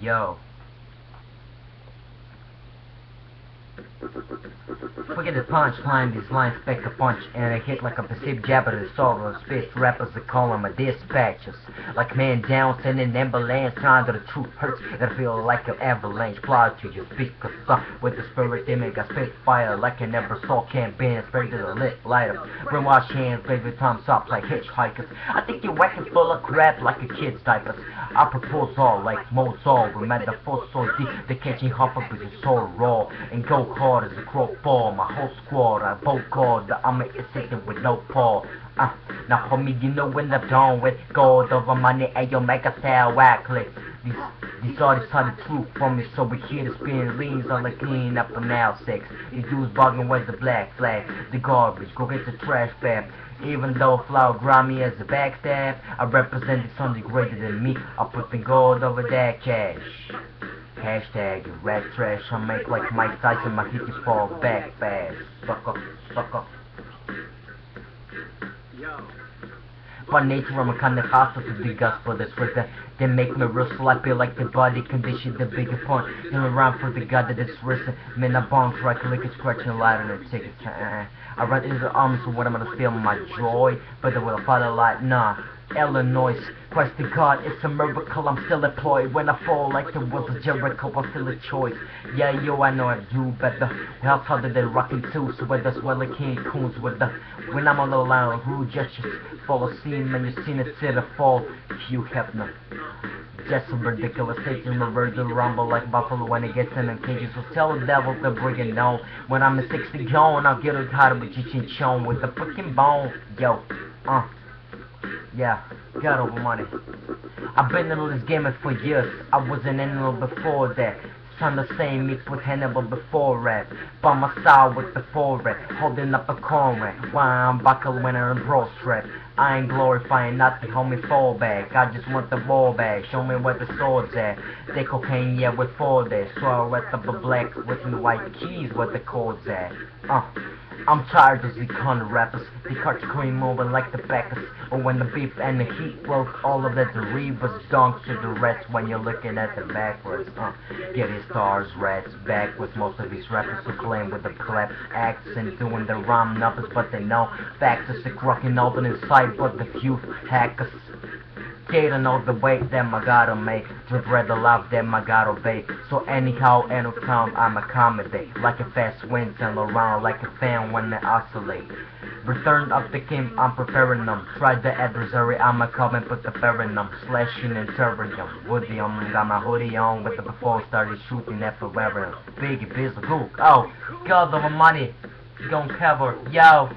Yo. Forget the punchline, these lines pack a punch And I hit like a perceived jab at the soul of space rappers that call them a dispatchers. Like man down, sending ambulance Trying to the truth hurts. That feel like an avalanche Fly to your speakers uh, With the spirit make a spit fire Like I never saw bend Straight to the lit light up Brainwash hands, baby time stops like hitchhikers. I think you're whacking full of crap like a kid's diapers. I propose all like Mozart the force so deep They catching hop up with your soul raw. And go hard as a crow fall My whole squad, I both called I'm a sitting with no paw uh, now homie, you know when I'm done with gold over money and your mega style whack click. These these artists are the truth from me, so we here to spin leans on the clean up for now six. These dudes bugging with the black flag, the garbage, go get the trash bag. Even though flower grimy as a backstab, I represent something greater than me. I put the gold over that cash. Hashtag red trash, I make like Mike Tyson, my hits fall back fast. Sucker, sucker. By nature, I'm a kind of hostile to the gospel that's with the They make me real sloppy like the body condition, the bigger point. Then around for the God that is risen. Man, I bonk right, lick it, scratching light on the ticket. Uh, I run into the arms so what I'm gonna feel my joy, but the will follow like nah. Illinois, Christ to God, it's a miracle, I'm still employed When I fall like the walls of Jericho, I'm still a choice Yeah, yo, I know I do better How harder than rocking too, so where the swelling king coons with the When I'm on the line, gestures Fall a scene, man, you seen it to the fall Hugh Hefner just some ridiculous Satan reverse the rumble like buffalo when it gets in the cages. So tell the devil to bring it on. When I'm a 60 gone, I'll get it tired with and Chong with the freaking bone. Yo, uh. Yeah, gold over money. I've been in this game for years. I was an animal before that. Trying to say me with Hannibal before rap. By my side with the forehead, holding up a cornred. Why I'm buckle when I'm bro strap. I ain't glorifying nothing, homie, fall back. I just want the ball back. Show me where the sword's at. They cocaine, yeah, with four days. So I rest up black with the white keys where the code's at. Uh. I'm tired of the kind of rappers, the cards cream moving like the backers. Or when the beef and the heat broke, all of that the reavers dunk to the rest when you're looking at the backwards. Uh, getting stars, rats, back with most of these rappers who claim with the collapse acts and doing the rhyme numbers, but they know facts is the cracking open inside, but the few hackers. They don't know the way them I gotta make Drip red the love them I gotta obey So anyhow, anytime I'm accommodate Like a fast wind and around like a fan when they oscillate. Return of the king, I'm preparing them Try the adversary, I'ma come and put the fear in them Slashing and tearing them Woody on, got my hoodie on With the before started shooting wearing Biggie, biz, hook, oh God of money. Gon' cover, yo